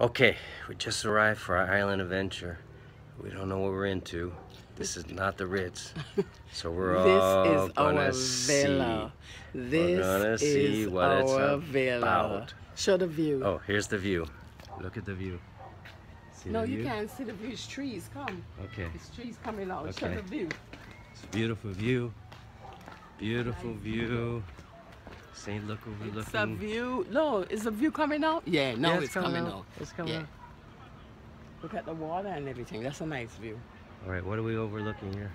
Okay, we just arrived for our island adventure. We don't know what we're into. This is not the Ritz, so we're all This is gonna our see. villa. This gonna see is what it's our villa. about. Show the view. Oh, here's the view. Look at the view. See no, the you view? can't see the view. It's trees. Come. Okay, It's trees coming out. Show Okay. the view. it's a beautiful view. Beautiful view. St. Look It's a view. No, is the view coming out? Yeah, no, Yeah, it's, coming, out. It's coming Yeah. out. Look at the water and everything. That's a nice view. All right, what are we overlooking here?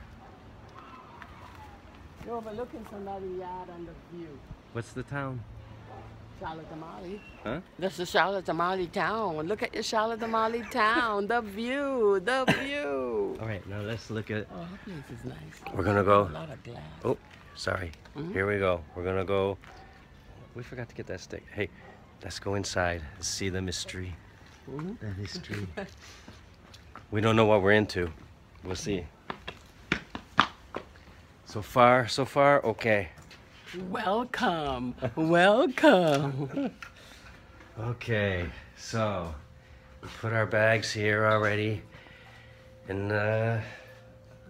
You're overlooking somebody's yard and the view. What's the town? Charlotte Amalie. Huh? That's the Charlotte Amalie town. Look at your Charlotte Amalie town. The view. The view. All right, now let's look at. Oh, this place is nice. We're gonna A go. lot of glass. Oh, sorry. Mhm. Here we go. We're gonna go. We forgot to get that stick. Hey, let's go inside. and See the mystery. Mhm. The mystery. we don't know what we're into. We'll see. So far, so far, okay. Welcome. Welcome. Okay, so we put our bags here already. In uh,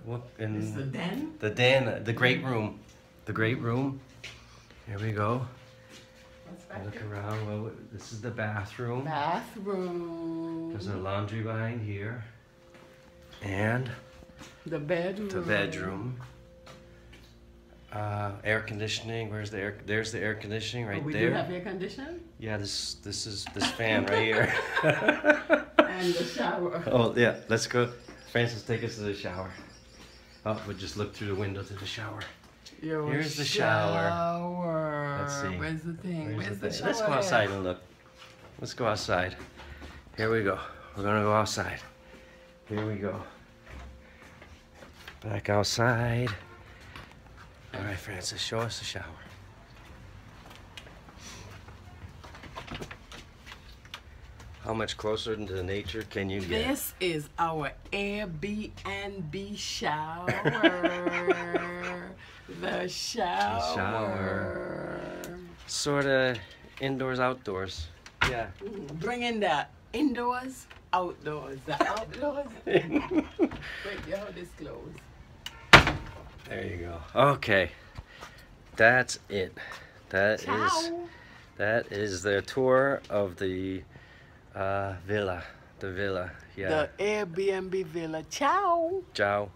what in is the den? the den, the great room, the great room. Here we go. Look around. Well, this is the bathroom. Bathroom. There's a laundry behind here. And The bedroom. the bedroom. Uh, air conditioning. Where's the air? There's the air conditioning Oh, right we there. do have air conditioning. yeah, this this is this fan right here. and the shower. oh yeah, let's go. Francis, take us to the shower. Oh, we just look through the window to the shower. Your Here's the shower. shower. Let's see. Where's the thing? Where's Where's, the the, thing? Let's go outside and look. Let's go outside. Here we go. We're gonna go outside. Here we go. Back outside. All right, Francis, show us the shower. How much closer to nature can you get? This is our Airbnb shower. the shower. The shower. Sort of indoors, outdoors. Yeah. Bring in the indoors, outdoors. The outdoors. Wait, you hold this closed. There you go. Okay. That's it. That is Ciao. that is the tour of the uh, villa. The villa. Yeah. The Airbnb villa. Ciao. Ciao.